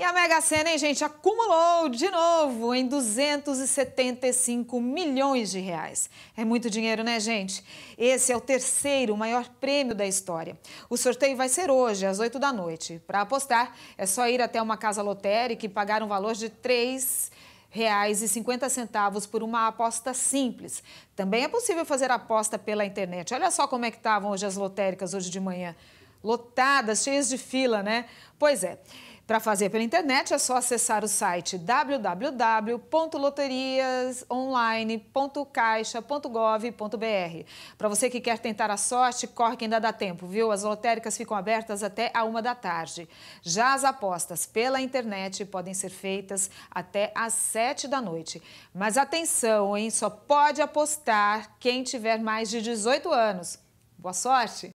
E a Mega Sena, hein, gente, acumulou de novo em 275 milhões de reais. É muito dinheiro, né, gente? Esse é o terceiro maior prêmio da história. O sorteio vai ser hoje, às 8 da noite. Para apostar, é só ir até uma casa lotérica e pagar um valor de R$ 3,50 por uma aposta simples. Também é possível fazer aposta pela internet. Olha só como é que estavam hoje as lotéricas hoje de manhã. Lotadas, cheias de fila, né? Pois é. Para fazer pela internet é só acessar o site www.loteriasonline.caixa.gov.br. Para você que quer tentar a sorte, corre que ainda dá tempo, viu? As lotéricas ficam abertas até a uma da tarde. Já as apostas pela internet podem ser feitas até às sete da noite. Mas atenção, hein? Só pode apostar quem tiver mais de 18 anos. Boa sorte!